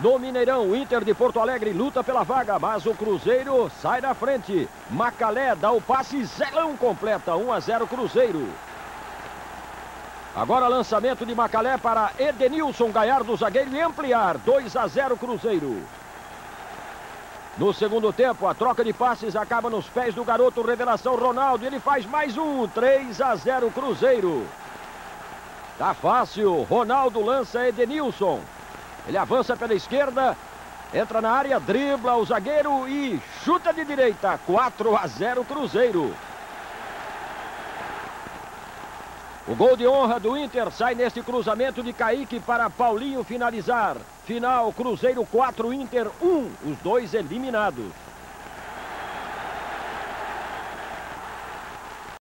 No Mineirão, o Inter de Porto Alegre luta pela vaga, mas o Cruzeiro sai da frente. Macalé dá o passe, Zelão completa 1 a 0 Cruzeiro. Agora lançamento de Macalé para Edenilson ganhar do zagueiro e ampliar 2 a 0 Cruzeiro. No segundo tempo, a troca de passes acaba nos pés do garoto revelação Ronaldo. Ele faz mais um, 3 a 0 Cruzeiro. Tá fácil, Ronaldo lança Edenilson. Ele avança pela esquerda, entra na área, dribla o zagueiro e chuta de direita. 4 a 0 Cruzeiro. O gol de honra do Inter sai neste cruzamento de Kaique para Paulinho finalizar. Final, Cruzeiro 4, Inter 1, os dois eliminados.